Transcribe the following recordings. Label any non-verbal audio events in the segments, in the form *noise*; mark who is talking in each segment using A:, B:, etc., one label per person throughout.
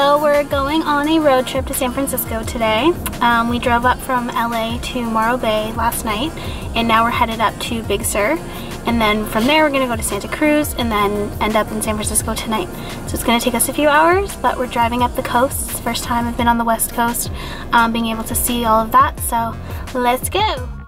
A: So we're going on a road trip to San Francisco today. Um, we drove up from LA to Morro Bay last night and now we're headed up to Big Sur and then from there we're gonna go to Santa Cruz and then end up in San Francisco tonight. So it's gonna take us a few hours but we're driving up the coast. It's the first time I've been on the west coast um, being able to see all of that so let's go.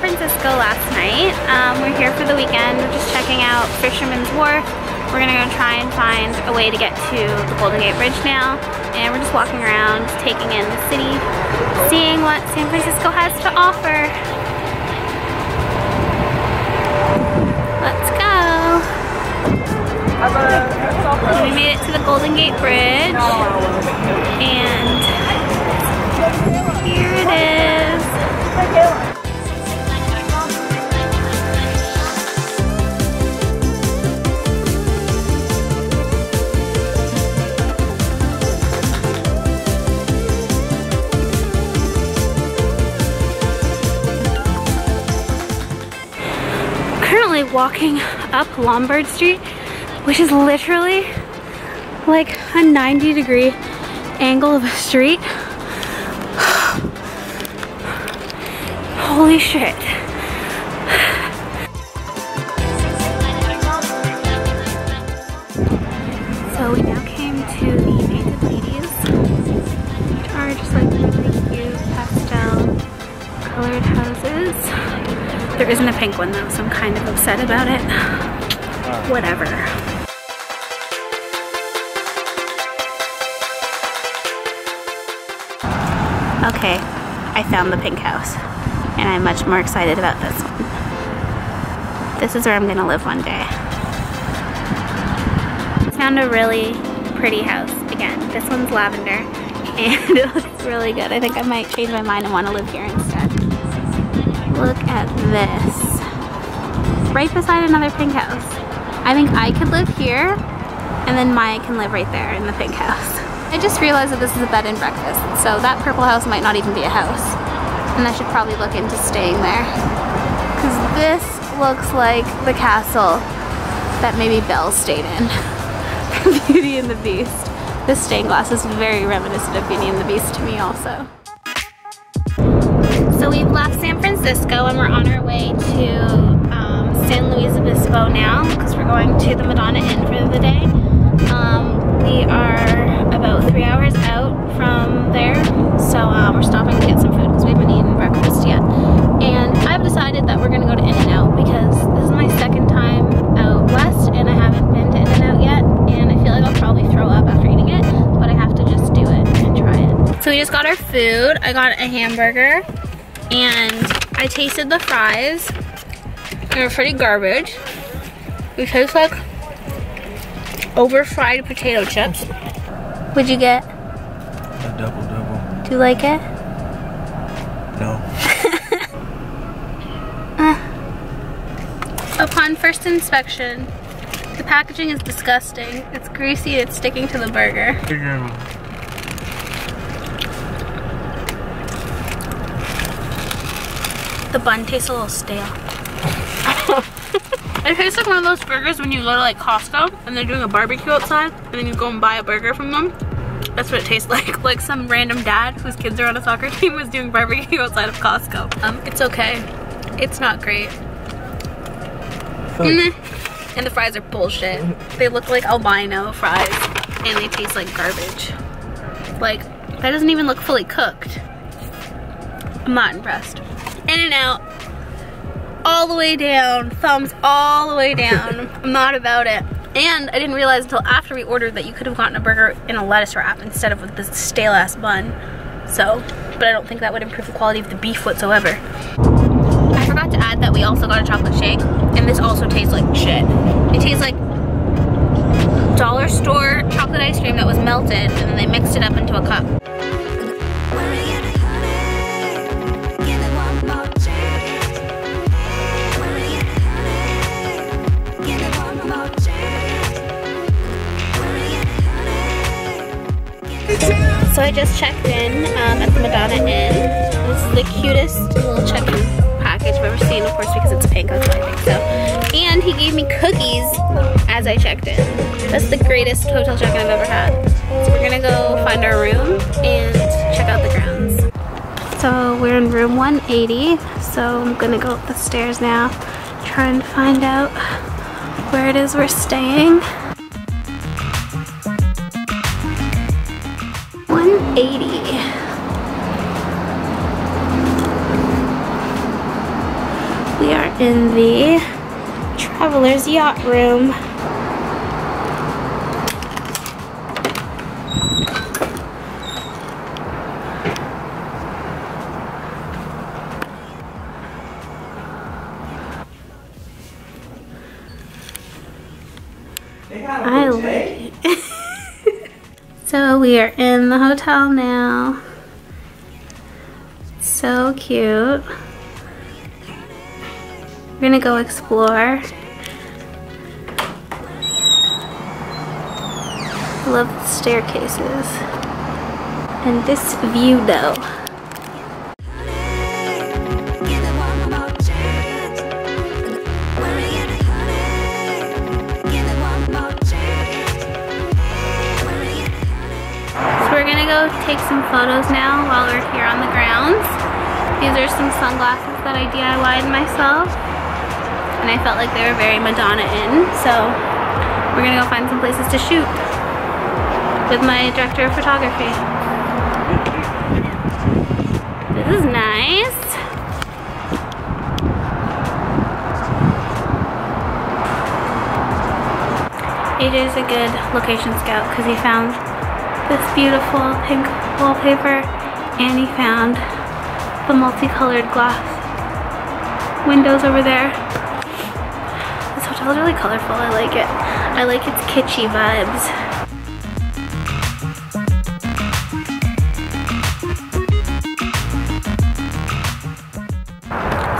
A: San Francisco last night. Um, we're here for the weekend. We're just checking out Fisherman's Wharf. We're gonna go try and find a way to get to the Golden Gate Bridge now. And we're just walking around, taking in the city, seeing what San Francisco has to offer. Let's go. We made it to the Golden Gate Bridge. And walking up Lombard Street, which is literally like a 90 degree angle of a street. *sighs* Holy shit. So we now came to the Painted Ladies, which are just like really cute pastel colored houses. There isn't a pink one though, so I'm kind of upset about it. Whatever. Okay, I found the pink house and I'm much more excited about this one. This is where I'm gonna live one day. Found a really pretty house. Again, this one's lavender *laughs* and it looks really good. I think I might change my mind and want to live here instead. Look at this. Right beside another pink house. I think I could live here and then Maya can live right there in the pink house. I just realized that this is a bed and breakfast, so that purple house might not even be a house. And I should probably look into staying there. Because this looks like the castle that maybe Belle stayed in. *laughs* Beauty and the Beast. This stained glass is very reminiscent of Beauty and the Beast to me also. So we've left San Francisco and we're on our way to um, San Luis Obispo now because we're going to the Madonna Inn for the day. Um, we are about three hours out from there, so uh, we're stopping to get some food because we haven't eaten breakfast yet. And I've decided that we're going to go to In-N-Out because this is my second time out west and I haven't been to In-N-Out yet and I feel like I'll probably throw up after eating it, but I have to just do it and try it. So we just got our food. I got a hamburger and I tasted the fries. They were pretty garbage. They taste like over fried potato chips. What'd you get?
B: A double double.
A: Do you like it?
B: No. *laughs*
A: uh. Upon first inspection, the packaging is disgusting. It's greasy, it's sticking to the burger. The bun tastes a little stale. *laughs* it tastes like one of those burgers when you go to like Costco and they're doing a barbecue outside and then you go and buy a burger from them. That's what it tastes *laughs* like. Like some random dad whose kids are on a soccer *laughs* team was doing barbecue outside of Costco. Um, it's okay. It's not great. Mm. And the fries are bullshit. They look like albino fries and they taste like garbage. Like, that doesn't even look fully cooked. I'm not impressed. In and out, all the way down, thumbs all the way down. *laughs* I'm not about it. And I didn't realize until after we ordered that you could have gotten a burger in a lettuce wrap instead of with this stale ass bun. So, but I don't think that would improve the quality of the beef whatsoever. I forgot to add that we also got a chocolate shake, and this also tastes like shit. It tastes like dollar store chocolate ice cream that was melted, and then they mixed it up into a cup. So I just checked in um, at the Madonna Inn. This is the cutest little check-in package I've ever seen, of course, because it's pink, that's why I think so. And he gave me cookies as I checked in. That's the greatest hotel check-in I've ever had. So we're gonna go find our room and check out the grounds. So we're in room 180, so I'm gonna go up the stairs now, trying to find out where it is we're staying. We are in the Traveler's Yacht Room. I like it. so we are in the hotel now. So cute. We're gonna go explore. Love the staircases. And this view though. Take some photos now while we're here on the grounds. These are some sunglasses that I DIY'd myself. And I felt like they were very Madonna Inn, so we're gonna go find some places to shoot with my director of photography. This is nice. AJ's a good location scout because he found this beautiful pink wallpaper and he found the multicolored glass windows over there. This hotel is really colorful. I like it. I like its kitschy vibes.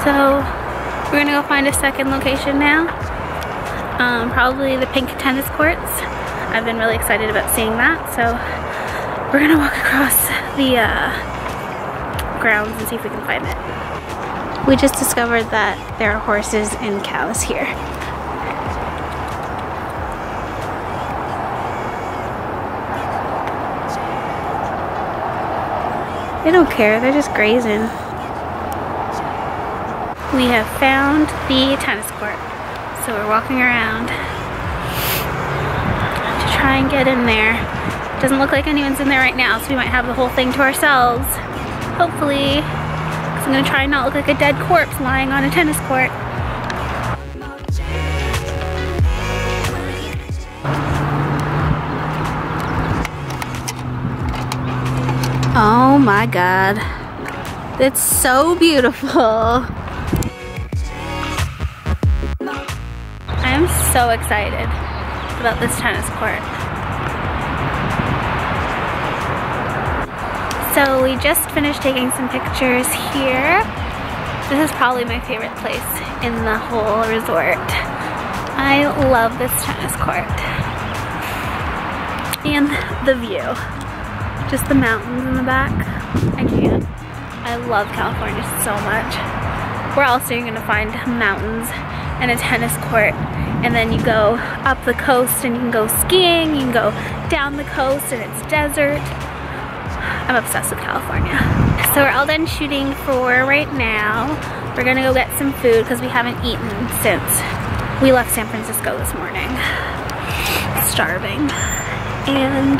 A: So we're gonna go find a second location now. Um, probably the pink tennis courts. I've been really excited about seeing that. So we're gonna walk across the uh, grounds and see if we can find it. We just discovered that there are horses and cows here. They don't care, they're just grazing. We have found the tennis court. So we're walking around to try and get in there. Doesn't look like anyone's in there right now, so we might have the whole thing to ourselves. Hopefully. Because I'm going to try and not look like a dead corpse lying on a tennis court. Oh my god. It's so beautiful. I am so excited about this tennis court. So we just finished taking some pictures here. This is probably my favorite place in the whole resort. I love this tennis court. And the view. Just the mountains in the back. I can't. I love California so much. are you gonna find mountains and a tennis court? And then you go up the coast and you can go skiing, you can go down the coast and it's desert. I'm obsessed with California. So we're all done shooting for right now. We're gonna go get some food because we haven't eaten since we left San Francisco this morning. Starving. And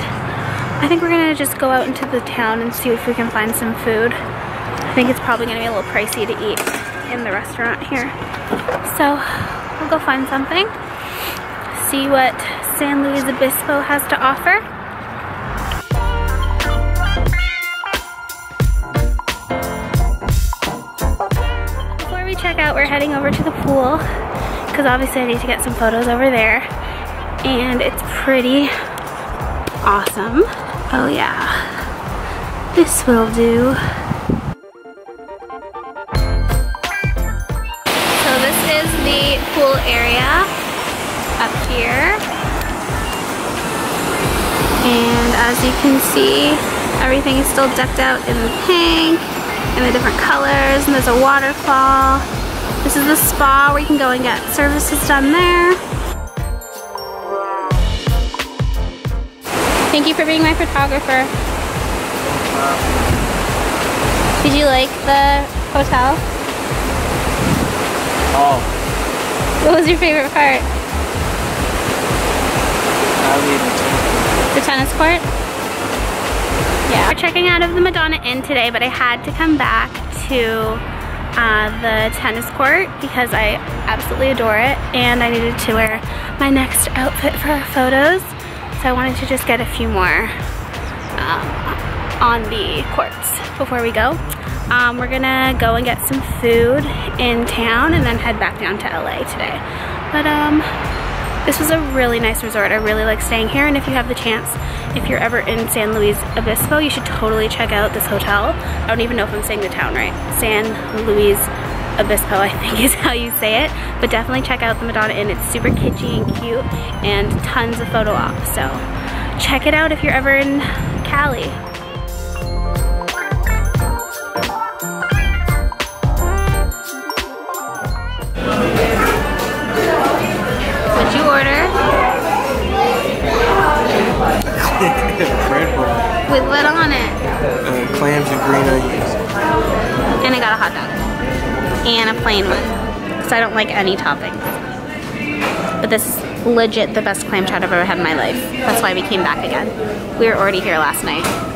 A: I think we're gonna just go out into the town and see if we can find some food. I think it's probably gonna be a little pricey to eat in the restaurant here. So we'll go find something, see what San Luis Obispo has to offer. Check out, we're heading over to the pool because obviously I need to get some photos over there. And it's pretty awesome. Oh yeah, this will do. So this is the pool area up here. And as you can see, everything is still decked out in pink and the different colors and there's a waterfall. This is the spa where you can go and get services done there. Thank you for being my photographer. Did you like the hotel?
B: Oh,
A: What was your favorite part?
B: I'll leave it
A: The tennis court? Yeah. We're checking out of the Madonna Inn today, but I had to come back to uh, the tennis court because I absolutely adore it and I needed to wear my next outfit for our photos. So I wanted to just get a few more um, on the courts before we go. Um, we're gonna go and get some food in town and then head back down to LA today. But um, this was a really nice resort. I really like staying here and if you have the chance, if you're ever in San Luis Obispo, you should totally check out this hotel. I don't even know if I'm saying the town right. San Luis Obispo, I think *laughs* is how you say it. But definitely check out the Madonna Inn. It's super kitschy and cute and tons of photo ops. So check it out if you're ever in Cali.
B: Red Bull.
A: With what on it?
B: Uh, clams and green onions.
A: And I got a hot dog. And a plain one. Because I don't like any toppings. But this is legit the best clam chowder I've ever had in my life. That's why we came back again. We were already here last night.